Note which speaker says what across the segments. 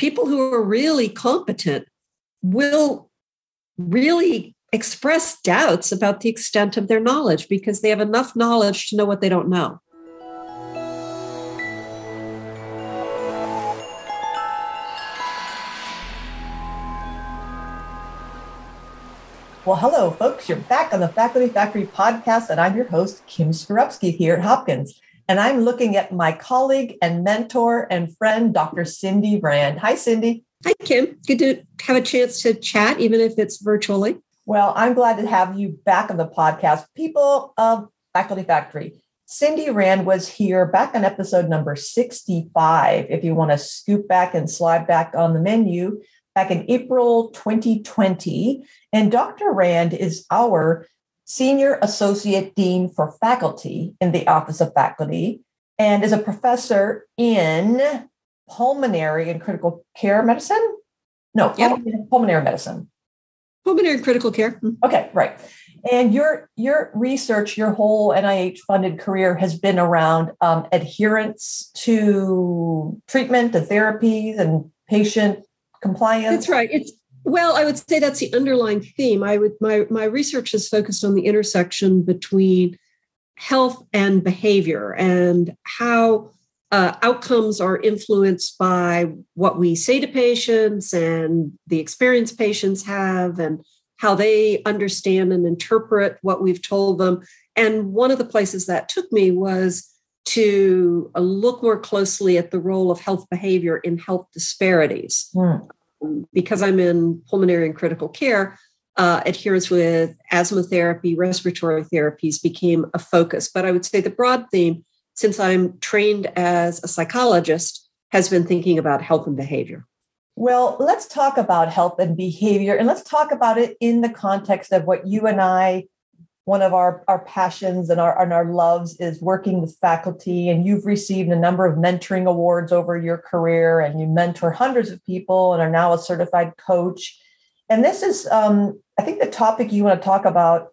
Speaker 1: people who are really competent will really express doubts about the extent of their knowledge because they have enough knowledge to know what they don't know.
Speaker 2: Well, hello, folks. You're back on the Faculty Factory podcast, and I'm your host, Kim Skarupski here at Hopkins. And I'm looking at my colleague and mentor and friend, Dr. Cindy Rand. Hi, Cindy.
Speaker 1: Hi, Kim. Good to have a chance to chat, even if it's virtually.
Speaker 2: Well, I'm glad to have you back on the podcast. People of Faculty Factory, Cindy Rand was here back on episode number 65. If you want to scoop back and slide back on the menu, back in April 2020. And Dr. Rand is our Senior Associate Dean for Faculty in the Office of Faculty and is a professor in pulmonary and critical care medicine. No, yep. pulmonary medicine.
Speaker 1: Pulmonary critical care.
Speaker 2: Mm-hmm. Okay, right. And your your research, your whole NIH funded career has been around um, adherence to treatment and therapies and patient compliance.
Speaker 1: That's right. It's well, I would say that's the underlying theme. I would my my research is focused on the intersection between health and behavior and how uh, outcomes are influenced by what we say to patients and the experience patients have and how they understand and interpret what we've told them. And one of the places that took me was to uh, look more closely at the role of health behavior in health disparities. Mm because I'm in pulmonary and critical care, uh, adherence with asthma therapy, respiratory therapies became a focus. But I would say the broad theme, since I'm trained as a psychologist, has been thinking about health and behavior.
Speaker 2: Well, let's talk about health and behavior, and let's talk about it in the context of what you and I one of our, our passions and our, and our loves is working with faculty. And you've received a number of mentoring awards over your career and you mentor hundreds of people and are now a certified coach. And this is um, i think the topic you want to talk about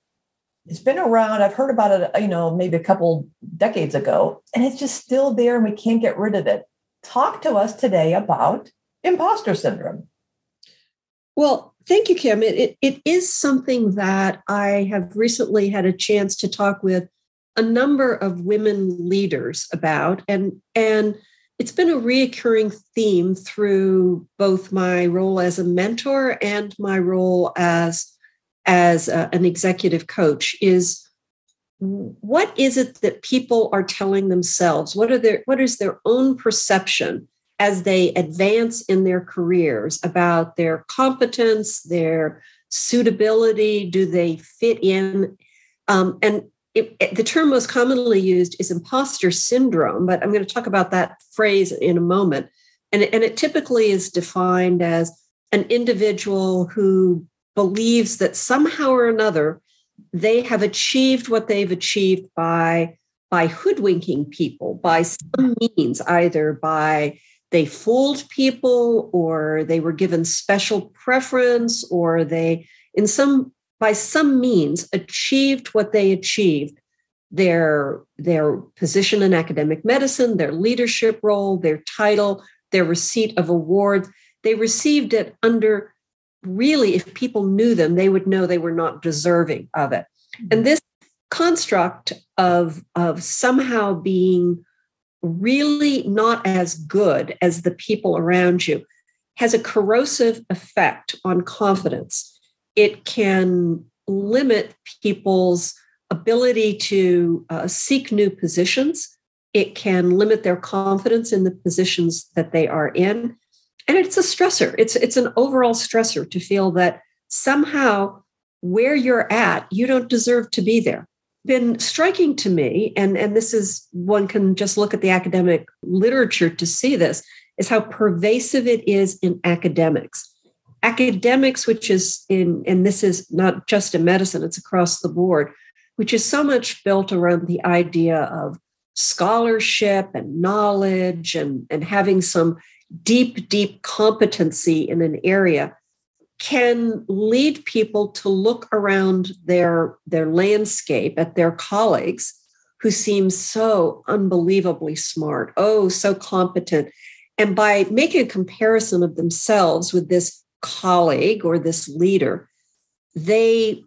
Speaker 2: it's been around i've heard about it you know maybe a couple decades ago and it's just still there and we can't get rid of it. Talk to us today about imposter syndrome.
Speaker 1: Well Thank you, Kim. It, it, it is something that I have recently had a chance to talk with a number of women leaders about, and and it's been a reoccurring theme through both my role as a mentor and my role as as a, an executive coach. Is what is it that people are telling themselves? What are their what is their own perception as they advance in their careers about their competence, their suitability, do they fit in? Um, and it, it, the term most commonly used is imposter syndrome, but I'm going to talk about that phrase in a moment. And, and it typically is defined as an individual who believes that somehow or another they have achieved what they've achieved by by hoodwinking people by some means either by they fooled people or they were given special preference or they in some by some means achieved what they achieved their their position in academic medicine their leadership role their title their receipt of awards they received it under really if people knew them they would know they were not deserving of it and mm-hmm. this construct of of somehow being really not as good as the people around you has a corrosive effect on confidence. It can limit people's ability to uh, seek new positions. It can limit their confidence in the positions that they are in. And it's a stressor. It's, it's an overall stressor to feel that somehow where you're at, you don't deserve to be there been striking to me, and, and this is one can just look at the academic literature to see this, is how pervasive it is in academics. Academics, which is in, and this is not just in medicine, it's across the board, which is so much built around the idea of scholarship and knowledge and, and having some deep, deep competency in an area can lead people to look around their their landscape at their colleagues who seem so unbelievably smart oh so competent And by making a comparison of themselves with this colleague or this leader, they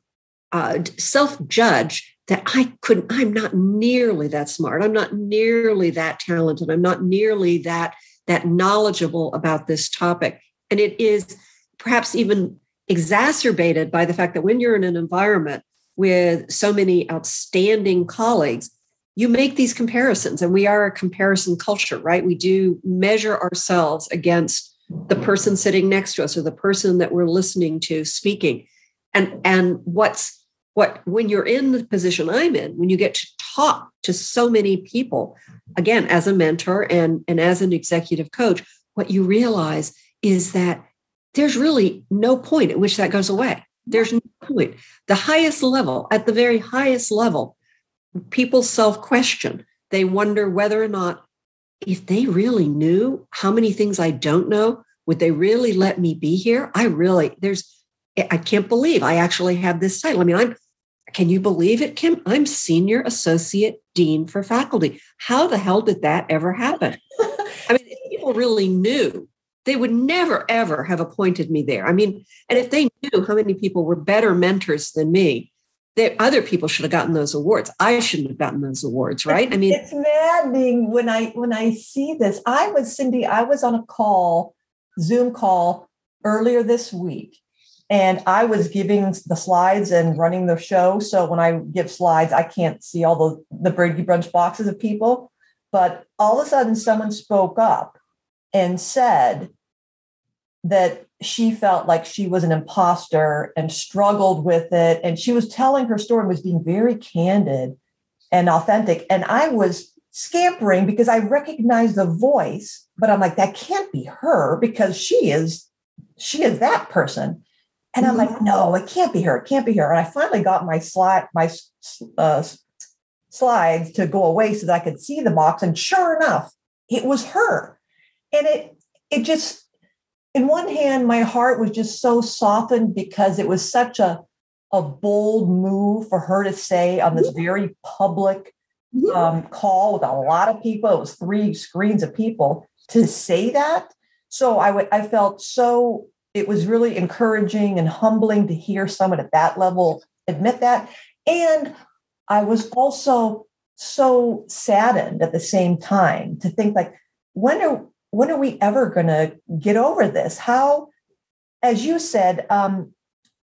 Speaker 1: uh, self judge that I couldn't, I'm not nearly that smart. I'm not nearly that talented. I'm not nearly that, that knowledgeable about this topic. And it is perhaps even exacerbated by the fact that when you're in an environment with so many outstanding colleagues, you make these comparisons. And we are a comparison culture, right? We do measure ourselves against the person sitting next to us or the person that we're listening to speaking. And, and what's what when you're in the position I'm in, when you get to talk to so many people, again, as a mentor and, and as an executive coach, what you realize is that there's really no point at which that goes away. There's no point. The highest level, at the very highest level, people self question. They wonder whether or not, if they really knew how many things I don't know, would they really let me be here? I really, there's, I can't believe I actually have this title. I mean, I'm, can you believe it, Kim? I'm senior associate dean for faculty. How the hell did that ever happen? I mean, if people really knew, they would never, ever have appointed me there. I mean, and if they knew how many people were better mentors than me, that other people should have gotten those awards. I shouldn't have gotten those awards, right? I mean,
Speaker 2: it's maddening when I when I see this. I was Cindy. I was on a call, Zoom call earlier this week, and I was giving the slides and running the show. So when I give slides, I can't see all the, the Brady Bunch boxes of people. But all of a sudden, someone spoke up and said that she felt like she was an imposter and struggled with it. And she was telling her story and was being very candid and authentic. And I was scampering because I recognized the voice, but I'm like, that can't be her because she is she is that person. And I'm like, no, it can't be her. It can't be her. And I finally got my slide, my uh, slides to go away so that I could see the box. And sure enough, it was her. And it, it just, in one hand, my heart was just so softened because it was such a, a bold move for her to say on this very public um, call with a lot of people. It was three screens of people to say that. So I, w- I felt so it was really encouraging and humbling to hear someone at that level admit that. And I was also so saddened at the same time to think like, when are when are we ever going to get over this? How, as you said, um,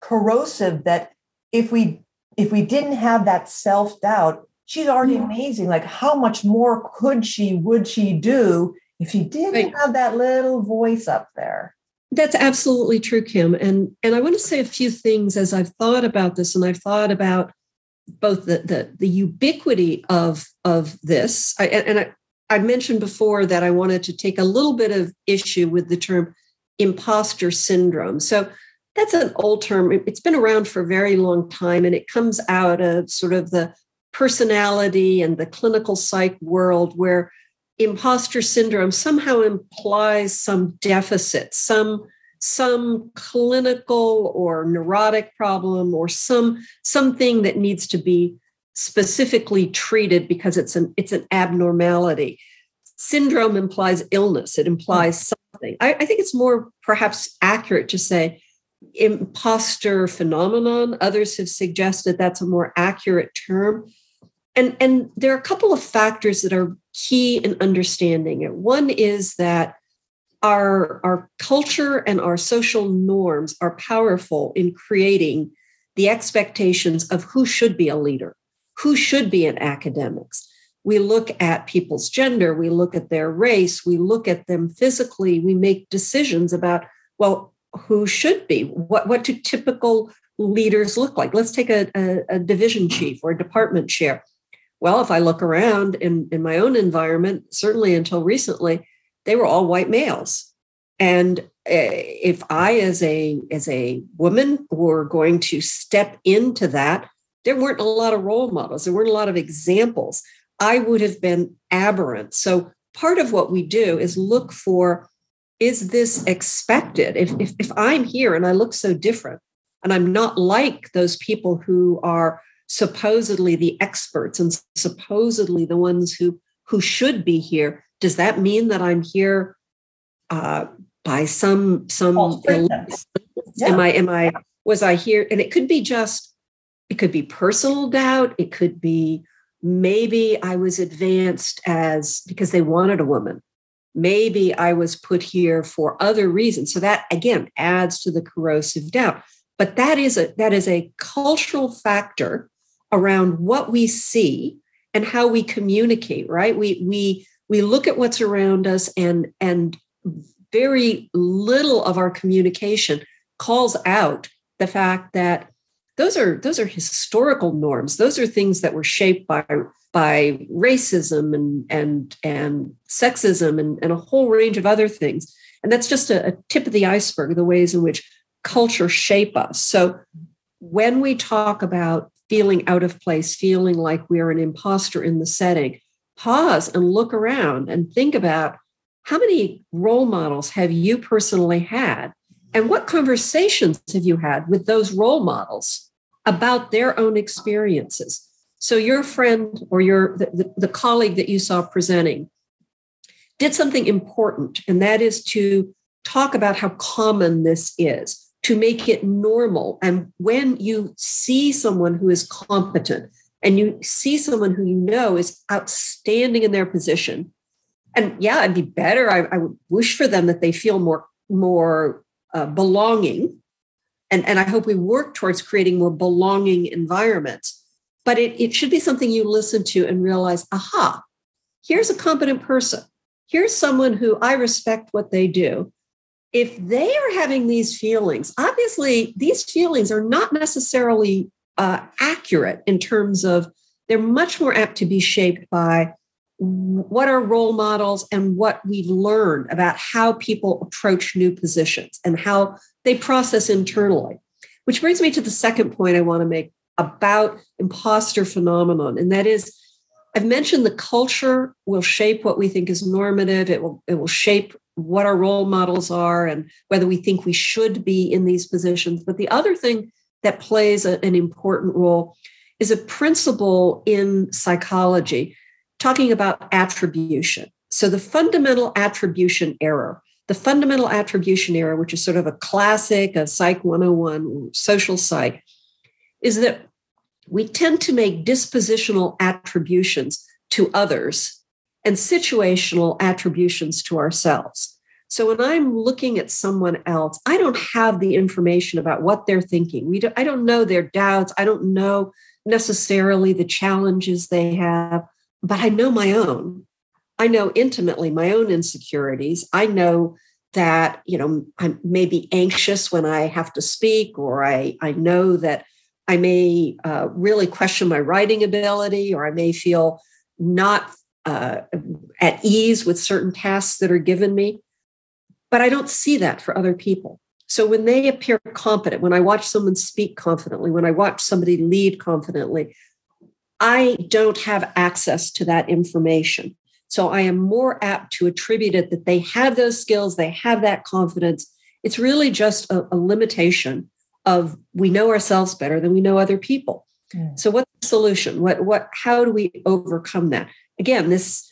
Speaker 2: corrosive that if we if we didn't have that self doubt, she's already amazing. Like, how much more could she, would she do if she didn't right. have that little voice up there?
Speaker 1: That's absolutely true, Kim. And and I want to say a few things as I've thought about this, and I've thought about both the the, the ubiquity of of this. I, and I, I mentioned before that I wanted to take a little bit of issue with the term imposter syndrome. So that's an old term. It's been around for a very long time, and it comes out of sort of the personality and the clinical psych world where imposter syndrome somehow implies some deficit, some some clinical or neurotic problem or some something that needs to be specifically treated because it's an it's an abnormality. Syndrome implies illness. It implies hmm. something. I, I, think it's more perhaps accurate to say imposter phenomenon. Others have suggested that's a more accurate term. And and there are a couple of factors that are key in understanding it. One is that our, our culture and our social norms are powerful in creating the expectations of who should be a leader, who should be in academics. We look at people's gender, we look at their race, we look at them physically, we make decisions about, well, who should be, what, what do typical leaders look like? Let's take a, a, a division chief or a department chair well, if I look around in, in my own environment, certainly until recently, they were all white males. And eh, if I, as a as a woman, were going to step into that, there weren't a lot of role models. There weren't a lot of examples. I would have been aberrant. So part of what we do is look for is this expected? If, if, if I'm here and I look so different, and I'm not like those people who are supposedly the experts and supposedly the ones who who should be here does that mean that i'm here uh, by some some
Speaker 2: yeah.
Speaker 1: am I am I was I here? And it could be just it could be personal doubt. It could be maybe I was advanced as because they wanted a woman. Maybe I was put here for other reasons. So that again adds to the corrosive doubt. But that is a that is a cultural factor around what we see and how we communicate, right? We we we look at what's around us and and very little of our communication calls out the fact that those are those are historical norms. Those are things that were shaped by by racism and and and sexism and, and a whole range of other things. And that's just a, a tip of the iceberg the ways in which culture shape us. So when we talk about feeling out of place feeling like we're an imposter in the setting pause and look around and think about how many role models have you personally had? And what conversations have you had with those role models about their own experiences? So your friend or your the, the, colleague that you saw presenting did something important, and that is to talk about how common this is, to make it normal. And when you see someone who is competent and you see someone who you know is outstanding in their position, and yeah, it'd be better. I, I would wish for them that they feel more more uh, belonging. And, and I hope we work towards creating more belonging environments. But it, it should be something you listen to and realize aha, here's a competent person. Here's someone who I respect what they do. If they are having these feelings, obviously, these feelings are not necessarily uh, accurate in terms of they're much more apt to be shaped by what are role models and what we've learned about how people approach new positions and how they process internally which brings me to the second point i want to make about imposter phenomenon and that is i've mentioned the culture will shape what we think is normative it will it will shape what our role models are and whether we think we should be in these positions but the other thing that plays a, an important role is a principle in psychology talking about attribution. So the fundamental attribution error, the fundamental attribution error, which is sort of a classic of Psych 101, social psych, is that we tend to make dispositional attributions to others and situational attributions to ourselves. So when I'm looking at someone else, I don't have the information about what they're thinking. We do, I don't know their doubts. I don't know necessarily the challenges they have but I know my own. I know intimately my own insecurities. I know that, you know, I may be anxious when I have to speak, or I, I know that I may uh, really question my writing ability, or I may feel not uh, at ease with certain tasks that are given me. But I don't see that for other people. So when they appear competent, when I watch someone speak confidently, when I watch somebody lead confidently, I don't have access to that information. So I am more apt to attribute it that they have those skills, they have that confidence. It's really just a, a limitation of we know ourselves better than we know other people. Mm. So what's the solution? What what how do we overcome that? Again, this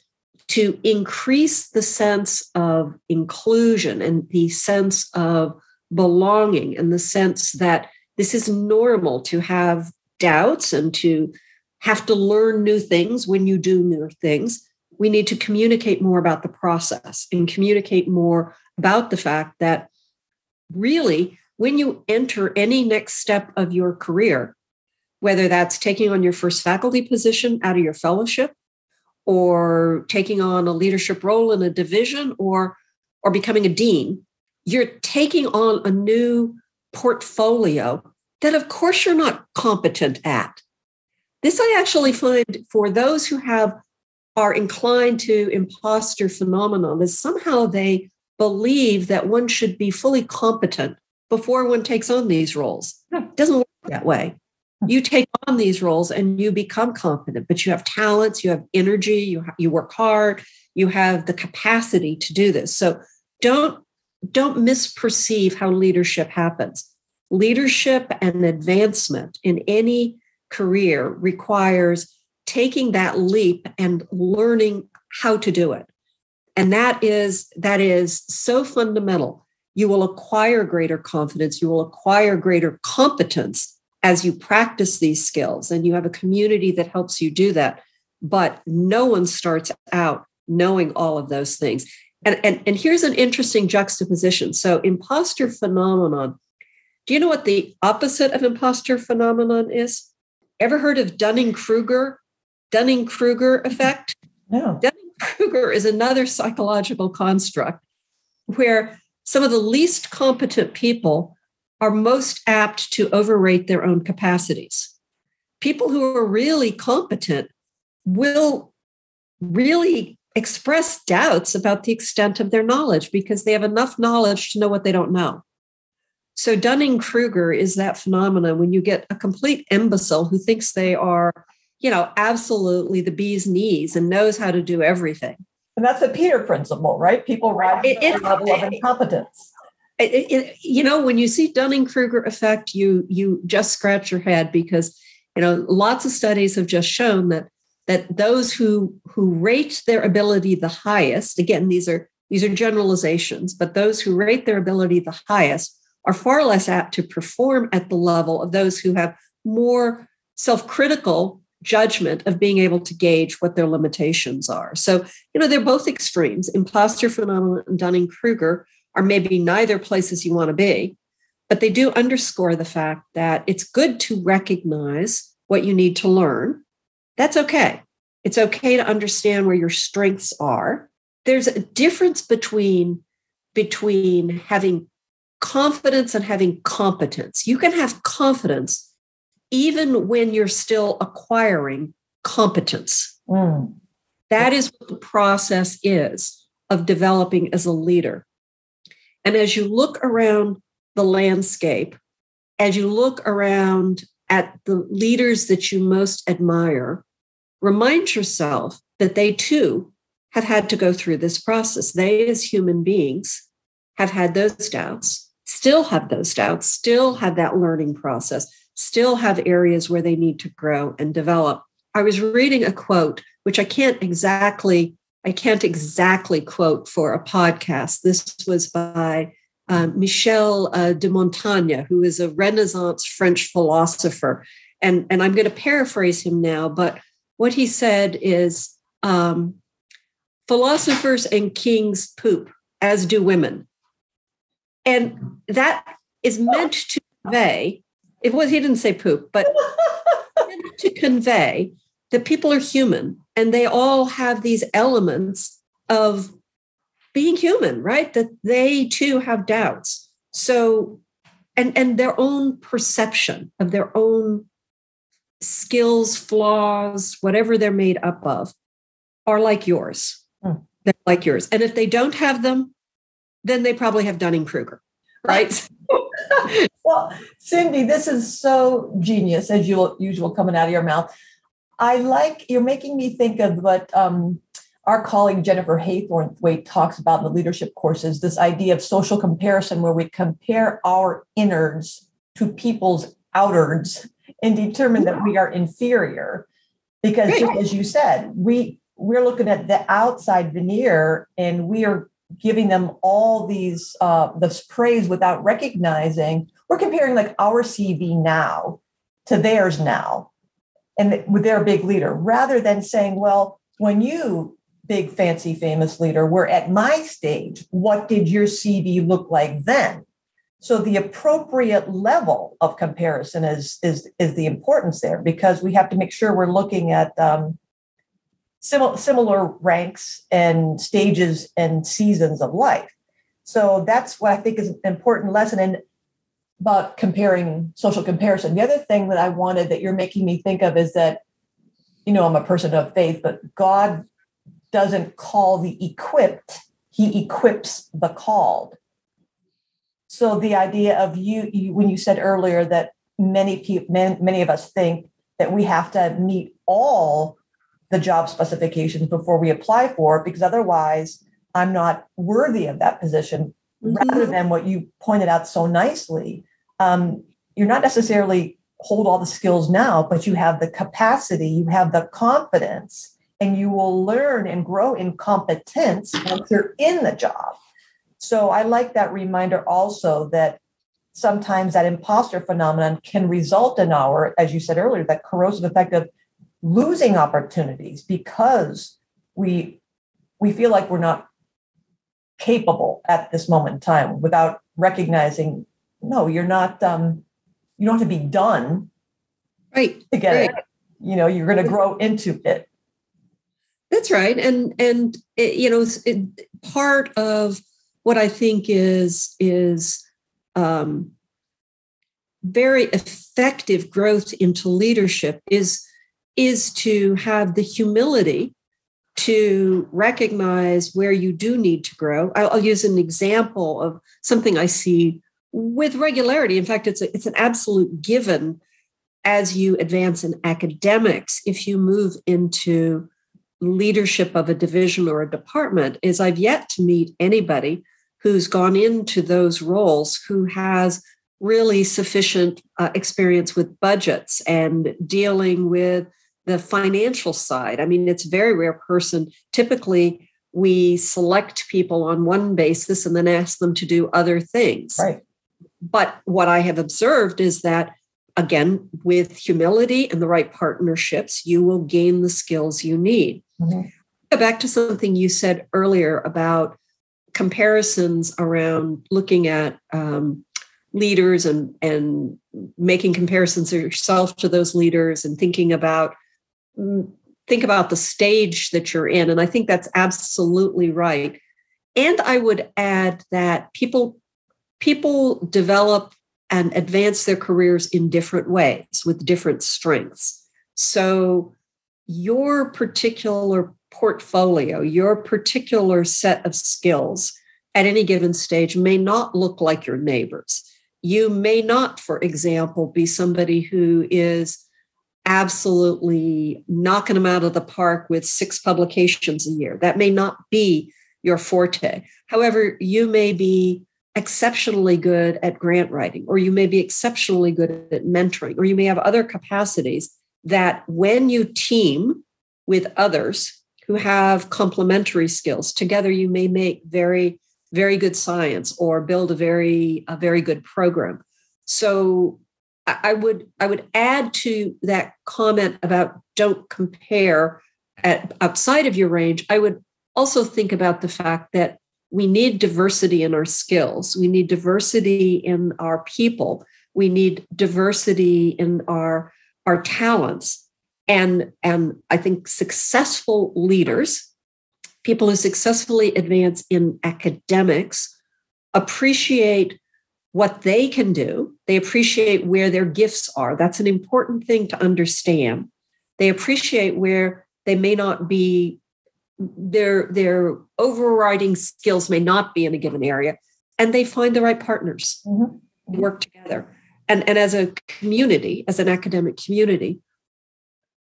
Speaker 1: to increase the sense of inclusion and the sense of belonging and the sense that this is normal to have doubts and to have to learn new things when you do new things. We need to communicate more about the process and communicate more about the fact that really, when you enter any next step of your career, whether that's taking on your first faculty position out of your fellowship or taking on a leadership role in a division or or becoming a dean you're taking on a new portfolio that of course you're not competent at. This I actually find for those who have are inclined to imposter phenomenon is somehow they believe that one should be fully competent before one takes on these roles. It doesn't work that way. You take on these roles and you become competent, but you have talents, you have energy, you, you work hard, you have the capacity to do this. So don't don't misperceive how leadership happens. Leadership and advancement in any career requires taking that leap and learning how to do it. And that is that is so fundamental. You will acquire greater confidence, you will acquire greater competence as you practice these skills and you have a community that helps you do that. But no one starts out knowing all of those things. And, and, and here's an interesting juxtaposition. So, imposter phenomenon. Do you know what the opposite of imposter phenomenon is? Ever heard of Dunning Kruger? Dunning Kruger effect?
Speaker 2: No.
Speaker 1: Dunning Kruger is another psychological construct where some of the least competent people are most apt to overrate their own capacities. People who are really competent will really express doubts about the extent of their knowledge because they have enough knowledge to know what they don't know. So Dunning Kruger is that phenomenon when you get a complete imbecile who thinks they are, you know, absolutely the bee's knees and knows how to do everything.
Speaker 2: And that's the Peter principle, right? People rise to the level of incompetence.
Speaker 1: It, it, you know, when you see Dunning Kruger effect, you you just scratch your head because you know lots of studies have just shown that that those who who rate their ability the highest, again, these are these are generalizations, but those who rate their ability the highest are far less apt to perform at the level of those who have more self-critical judgment of being able to gauge what their limitations are. So, you know, they're both extremes. Imposter phenomenon and Dunning Kruger are maybe neither places you want to be, but they do underscore the fact that it's good to recognize what you need to learn. That's okay. It's okay to understand where your strengths are. There's a difference between between having confidence and having competence. You can have confidence even when you're still acquiring competence. Mm. That is what the process is of developing as a leader. And as you look around the landscape, as you look around at the leaders that you most admire, remind yourself that they too have had to go through this process. They, as human beings, have had those doubts, still have those doubts, still have that learning process, still have areas where they need to grow and develop. I was reading a quote, which I can't exactly, I can't exactly quote for a podcast. This was by uh, Michel uh, de Montaigne, who is a Renaissance French philosopher. And, and I'm going to paraphrase him now, but what he said is um, philosophers and kings poop, as do women. And that is meant to convey, it was, he didn't say poop, but to convey that people are human and they all have these elements of being human, right? That they too have doubts. So, and, and their own perception of their own skills, flaws, whatever they're made up of, are like yours. Hmm. They're like yours. And if they don't have them, then they probably have Dunning Kruger, right?
Speaker 2: well, Cindy, this is so genius, as usual, coming out of your mouth. I like you're making me think of what um, our colleague Jennifer Haythornthwaite talks about in the leadership courses this idea of social comparison, where we compare our innards to people's outards and determine that we are inferior. Because just as you said, we we're looking at the outside veneer and we are giving them all these uh, this praise without recognizing we're comparing like our cv now to theirs now and with their big leader rather than saying well when you big fancy famous leader were at my stage what did your cv look like then so the appropriate level of comparison is is is the importance there because we have to make sure we're looking at um, similar, similar ranks and stages and seasons of life. So that's what I think is an important lesson and about comparing social comparison. The other thing that I wanted that you're making me think of is that, you know, I'm a person of faith, but God doesn't call the equipped, he equips the called. So the idea of you, you when you said earlier that many people, many, many of us think that we have to meet all the job specifications before we apply for it because otherwise I'm not worthy of that position. Mm-hmm. Rather than what you pointed out so nicely, um, you're not necessarily hold all the skills now, but you have the capacity, you have the confidence, and you will learn and grow in competence once you're in the job. So I like that reminder also that sometimes that imposter phenomenon can result in our, as you said earlier, that corrosive effect of losing opportunities because we we feel like we're not capable at this moment in time without recognizing no you're not um you don't have to be done
Speaker 1: right
Speaker 2: to get
Speaker 1: right.
Speaker 2: it you know you're going to grow into it
Speaker 1: that's right and and it, you know it, part of what i think is is um very effective growth into leadership is is to have the humility to recognize where you do need to grow. I'll, I'll, use an example of something I see with regularity. In fact, it's a, it's an absolute given as you advance in academics. If you move into leadership of a division or a department, is I've yet to meet anybody who's gone into those roles who has really sufficient uh, experience with budgets and dealing with the financial side. I mean, it's a very rare person. Typically, we select people on one basis and then ask them to do other things.
Speaker 2: Right.
Speaker 1: But what I have observed is that, again, with humility and the right partnerships, you will gain the skills you need. Mm-hmm. Go back to something you said earlier about comparisons around looking at um, leaders and and making comparisons of yourself to those leaders and thinking about think about the stage that you're in. And I think that's absolutely right. And I would add that people people develop and advance their careers in different ways with different strengths. So your particular portfolio, your particular set of skills at any given stage may not look like your neighbors. You may not, for example, be somebody who is absolutely knocking them out of the park with six publications a year. That may not be your forte. However, you may be exceptionally good at grant writing, or you may be exceptionally good at mentoring, or you may have other capacities that when you team with others who have complementary skills, together you may make very, very good science or build a very, a very good program. So I would I would add to that comment about don't compare at outside of your range. I would also think about the fact that we need diversity in our skills. We need diversity in our people. We need diversity in our our talents. And and I think successful leaders, people who successfully advance in academics, appreciate what they can do. They appreciate where their gifts are. That's an important thing to understand. They appreciate where they may not be their their overriding skills may not be in a given area and they find the right partners mm-hmm. work together and and as a community as an academic community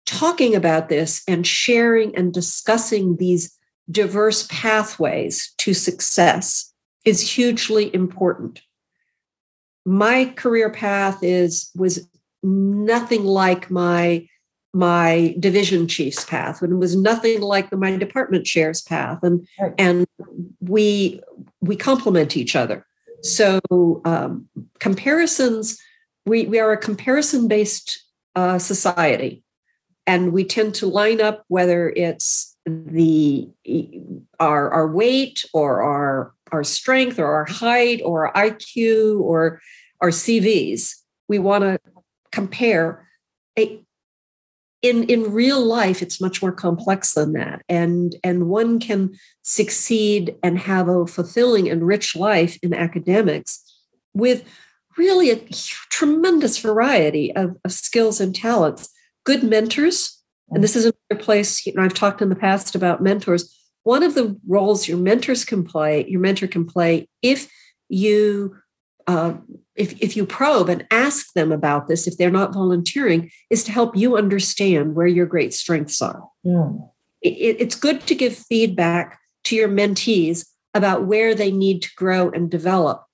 Speaker 1: talking about this and sharing and discussing these diverse pathways to success is hugely important my career path is was nothing like my my division chief's path and it was nothing like the, my department chair's path and right. and we we complement each other so um, comparisons we we are a comparison based uh, society and we tend to line up whether it's the our our weight or our our strength or our height or our IQ or our CVs. We want to compare. A, in in real life, it's much more complex than that, and and one can succeed and have a fulfilling and rich life in academics with really a tremendous variety of, of skills and talents. Good mentors, and mm. this is another place you know, I've talked in the past about mentors one of the roles your mentors can play, your mentor can play, if you uh, if, if you probe and ask them about this, if they're not volunteering, is to help you understand where your great strengths are. Yeah. It, it's good to give feedback to your mentees about where they need to grow and develop.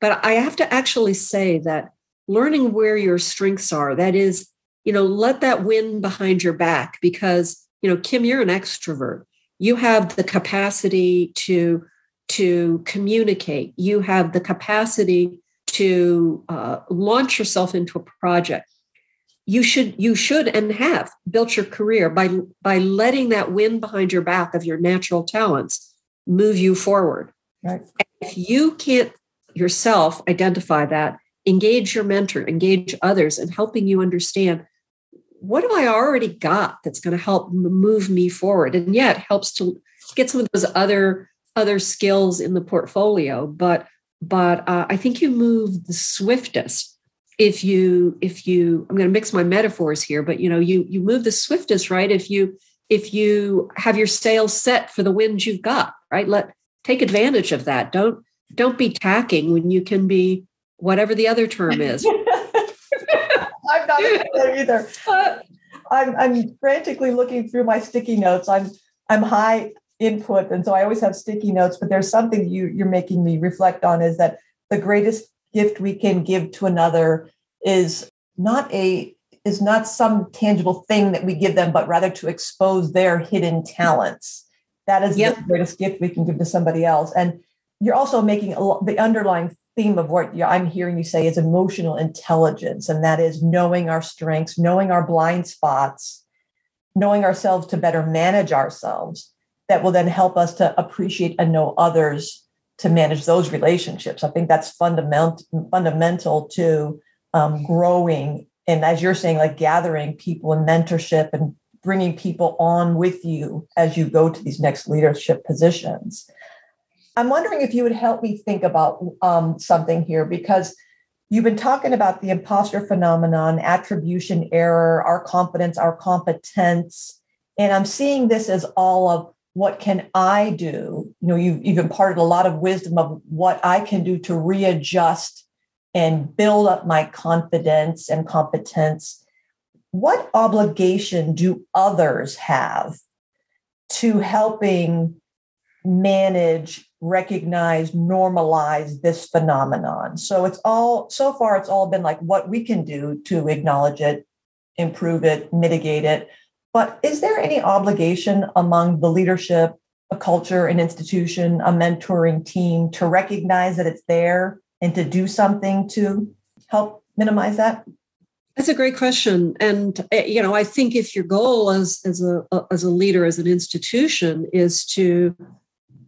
Speaker 1: But I have to actually say that learning where your strengths are, that is, you know, let that wind behind your back because you know kim you're an extrovert you have the capacity to to communicate. You have the capacity to uh, launch yourself into a project. You should you should and have built your career by by letting that wind behind your back of your natural talents move you forward.
Speaker 2: Right.
Speaker 1: If you can't yourself identify that engage your mentor engage others in helping you understand what have i already got that's going to help move me forward? And yet helps to get some of those other other skills in the portfolio but but uh, i think you move the swiftest if you if you i'm going to mix my metaphors here but you know you you move the swiftest right? If you if you have your sails set for the winds you've got right? Let take advantage of that. Don't don't be tacking when you can be whatever the other term is
Speaker 2: i'm not there either. I'm, I'm frantically looking through my sticky notes. I'm i'm high input and so i always have sticky notes but there's something you you're making me reflect on is that the greatest gift we can give to another is not a is not some tangible thing that we give them but rather to expose their hidden talents. That is yep. the greatest gift we can give to somebody else. And you're also making a, the underlying theme of what i'm hearing you say is emotional intelligence and that is knowing our strengths knowing our blind spots knowing ourselves to better manage ourselves that will then help us to appreciate and know others to manage those relationships. I think that's fundamental fundamental to um, growing and as you're saying, like gathering people and mentorship and bringing people on with you as you go to these next leadership positions. I'm wondering if you would help me think about um, something here because you've been talking about the imposter phenomenon, attribution error, our confidence, our competence. And I'm seeing this as all of what can I do? You know, you've, you've imparted a lot of wisdom of what I can do to readjust and build up my confidence and competence. What obligation do others have to helping manage, recognize, normalize this phenomenon? So it's all, so far, it's all been like what we can do to acknowledge it, improve it, mitigate it but is there any obligation among the leadership, a culture, an institution, a mentoring team to recognize that it's there and to do something to help minimize that?
Speaker 1: That's a great question, and eh, you know, I think if your goal as as a as a leader, as an institution, is to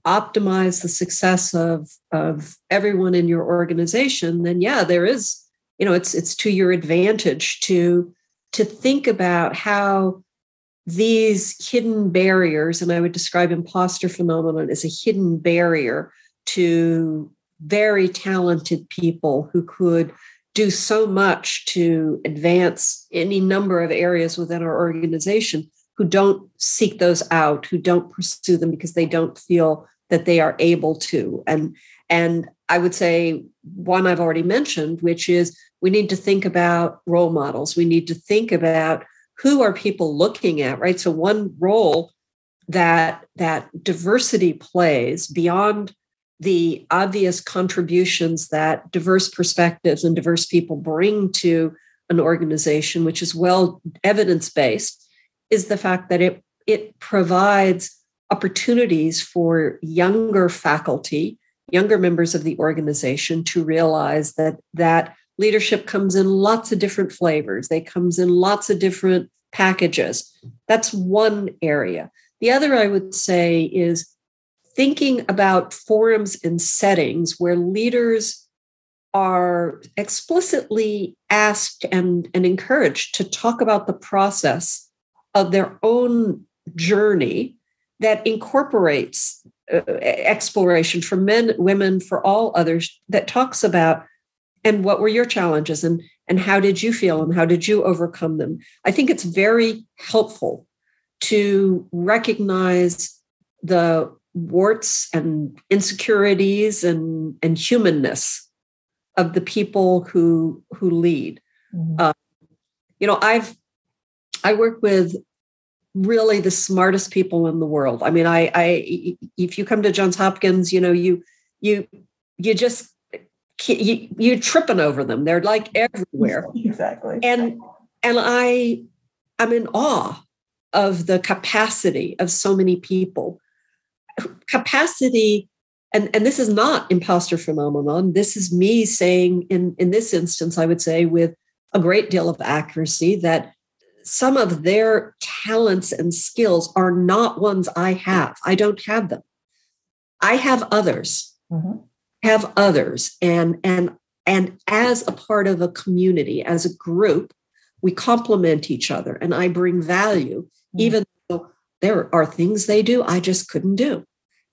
Speaker 1: optimize the success of of everyone in your organization, then yeah, there is, you know, it's it's to your advantage to to think about how these hidden barriers, and I would describe imposter phenomenon as a hidden barrier to very talented people who could do so much to advance any number of areas within our organization who don't seek those out who don't pursue them because they don't feel that they are able to. And and i would say one i've already mentioned which is we need to think about role models. We need to think about who are people looking at right? So one role that that diversity plays beyond the obvious contributions that diverse perspectives and diverse people bring to an organization which is well evidence based is the fact that it it provides opportunities for younger faculty younger members of the organization to realize that that leadership comes in lots of different flavors. They comes in lots of different packages. That's one area. The other i would say is thinking about forums and settings where leaders are explicitly asked and, and encouraged to talk about the process of their own journey that incorporates uh, exploration for men women for all others that talks about and what were your challenges? And and how did you feel? And how did you overcome them? I think it's very helpful to recognize the warts and insecurities and and humanness of the people who who lead. Mm-hmm. uh, you know i've i work with really the smartest people in the world i mean i i if you come to johns hopkins you know you you you just you, you're tripping over them. They're like everywhere.
Speaker 2: Exactly.
Speaker 1: And and I I'm in awe of the capacity of so many people. Capacity, and, and this is not imposter phenomenon. This is me saying, in, in this instance, I would say with a great deal of accuracy, that some of their talents and skills are not ones I have. I don't have them. I have others. Mm-hmm. Have others, and and and as a part of a community, as a group, we complement each other, and I bring value, mm-hmm. even though there are things they do I just couldn't do.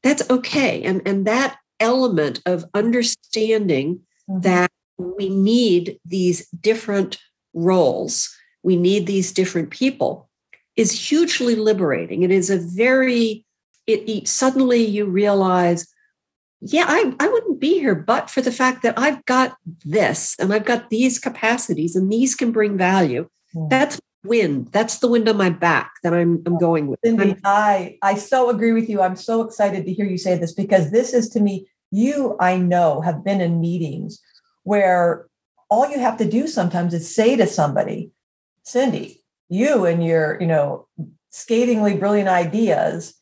Speaker 1: That's okay, and and that element of understanding mm-hmm. that we need these different roles we need these different people is hugely liberating. It is a very, it, it, suddenly you realize, yeah, I, I wouldn't be here but for the fact that I've got this and I've got these capacities and these can bring value. Mm. That's wind. That's the wind on my back that I'm, I'm going with.
Speaker 2: Cindy, I, I so agree with you. I'm so excited to hear you say this because this is to me, you, I know, have been in meetings where all you have to do sometimes is say to somebody, Cindy, you and your, you know, skatingly brilliant ideas,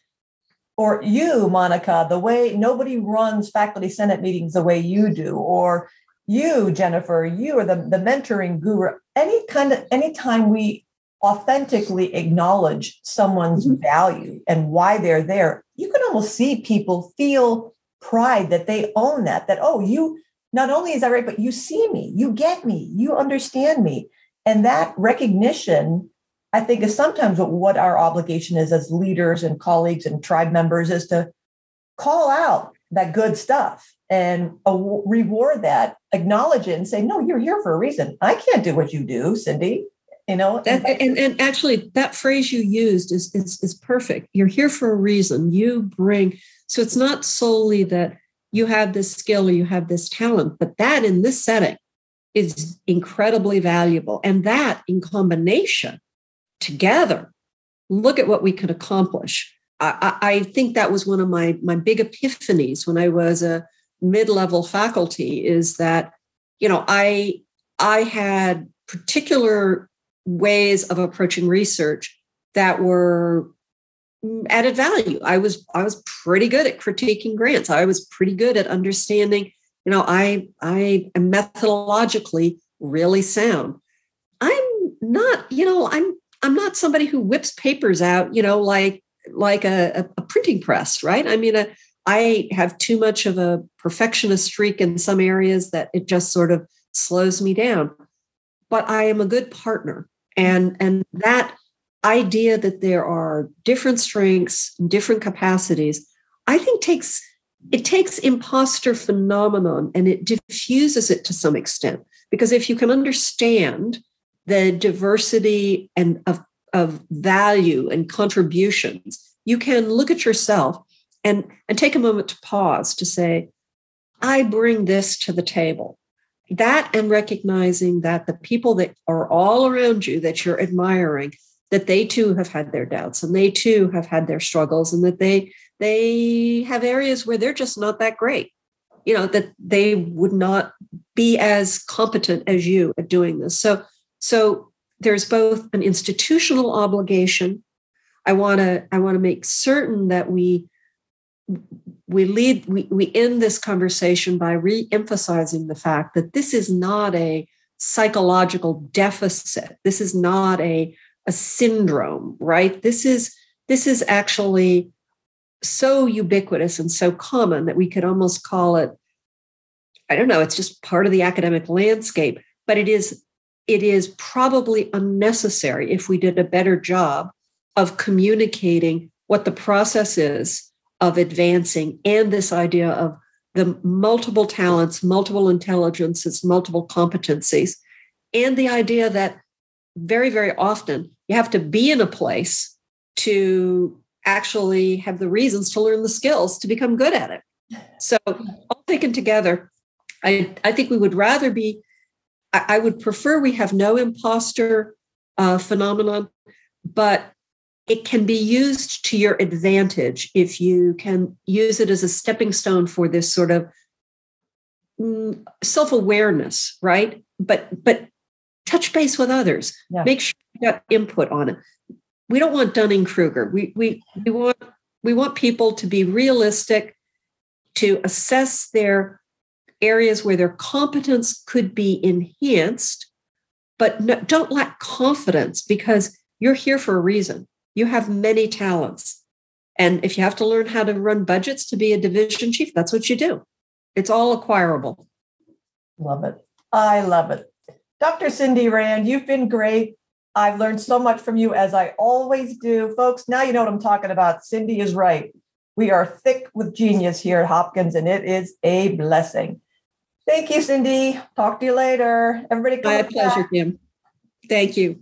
Speaker 2: or you, Monica, the way nobody runs faculty senate meetings the way you do, or you, Jennifer, you are the, the mentoring guru. Any kind of anytime we authentically acknowledge someone's mm-hmm. value and why they're there, you can almost see people feel pride that they own that, that, oh, you not only is that right, but you see me, you get me, you understand me. And that recognition, I think, is sometimes what our obligation is as leaders and colleagues and tribe members is to call out that good stuff and reward that, acknowledge it, and say, "No, you're here for a reason. I can't do what you do, Cindy." You know,
Speaker 1: and, and, actually, that phrase you used is, is is perfect. You're here for a reason. You bring so it's not solely that you have this skill or you have this talent, but that in this setting is incredibly valuable. And that in combination together, look at what we could accomplish. I, I, think that was one of my, my big epiphanies when I was a mid-level faculty is that, you know, I I had particular ways of approaching research that were added value. I was I was pretty good at critiquing grants. I was pretty good at understanding you know i i am methodologically really sound. I'm not you know i'm i'm not somebody who whips papers out you know like like a, a printing press right? I mean a, I have too much of a perfectionist streak in some areas that it just sort of slows me down. But i am a good partner and and that idea that there are different strengths different capacities i think takes it takes imposter phenomenon and it diffuses it to some extent. Because if you can understand the diversity and of, of value and contributions you can look at yourself and and take a moment to pause to say i bring this to the table. That and recognizing that the people that are all around you that you're admiring that they too have had their doubts and they too have had their struggles and that they they have areas where they're just not that great you know that they would not be as competent as you at doing this. So so there's both an institutional obligation. I want to i want to make certain that we we lead we, we end this conversation by re-emphasizing the fact that this is not a psychological deficit. This is not a a syndrome right? This is this is actually so ubiquitous and so common that we could almost call it i don't know it's just part of the academic landscape but it is it is probably unnecessary if we did a better job of communicating what the process is of advancing and this idea of the multiple talents multiple intelligences multiple competencies and the idea that very very often you have to be in a place to actually have the reasons to learn the skills to become good at it. So, all taken together, I, I think we would rather be, I, I would prefer we have no imposter uh, phenomenon, but it can be used to your advantage if you can use it as a stepping stone for this sort of mm, self-awareness right but but touch base with others yeah. make sure you got input on it we don't want Dunning Kruger. We we we want we want people to be realistic, to assess their areas where their competence could be enhanced, but no, don't lack confidence because you're here for a reason. You have many talents. And if you have to learn how to run budgets to be a division chief, that's what you do. It's all acquirable.
Speaker 3: Love it. I love it. Dr. Cindy Rand, you've been great. I've learned so much from you as I always do. Folks, now you know what I'm talking about. Cindy is right. We are thick with genius here at Hopkins, and it is a blessing. Thank you, Cindy. Talk to you later. Everybody,
Speaker 1: my pleasure, Kim. Thank you.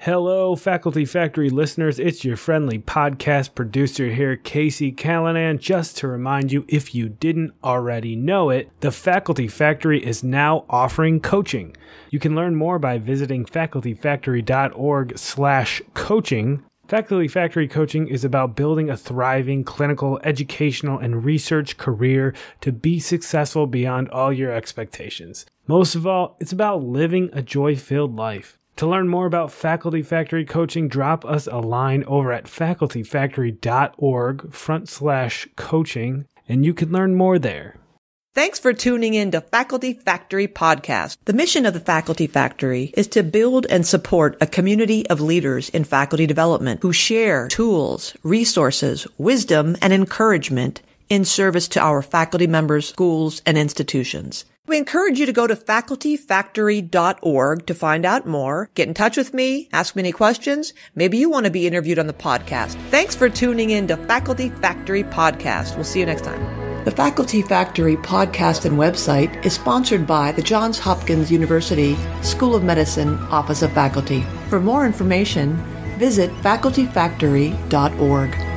Speaker 4: Hello, Faculty Factory listeners. It's your friendly podcast producer here, Casey Callanan. Just to remind you, if you didn't already know it, the Faculty Factory is now offering coaching. You can learn more by visiting facultyfactory.org/coaching. Faculty Factory Coaching is about building a thriving clinical, educational, and research career to be successful beyond all your expectations. Most of all, it's about living a joy filled life. To learn more about Faculty Factory coaching, drop us a line over at facultyfactory.org front slash coaching, and you can learn more there.
Speaker 2: Thanks for tuning in to Faculty Factory Podcast. The mission of the Faculty Factory is to build and support a community of leaders in faculty development who share tools, resources, wisdom, and encouragement in service to our faculty members, schools, and institutions. We encourage you to go to facultyfactory.org to find out more. Get in touch with me, ask me any questions. Maybe you want to be interviewed on the podcast. Thanks for tuning in to Faculty Factory Podcast. We'll see you next time. The Faculty Factory podcast and website is sponsored by the Johns Hopkins University School of Medicine Office of Faculty. For more information, visit facultyfactory.org.